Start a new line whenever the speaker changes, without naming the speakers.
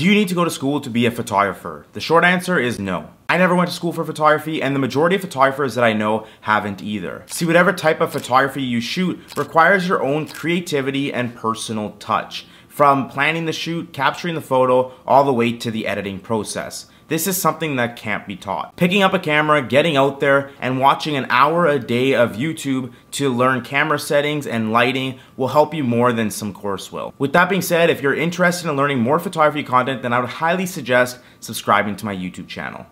Do you need to go to school to be a photographer? The short answer is no. I never went to school for photography, and the majority of photographers that I know haven't either. See, whatever type of photography you shoot requires your own creativity and personal touch. From planning the shoot, capturing the photo, all the way to the editing process. This is something that can't be taught. Picking up a camera, getting out there, and watching an hour a day of YouTube to learn camera settings and lighting will help you more than some course will. With that being said, if you're interested in learning more photography content, then I would highly suggest subscribing to my YouTube channel.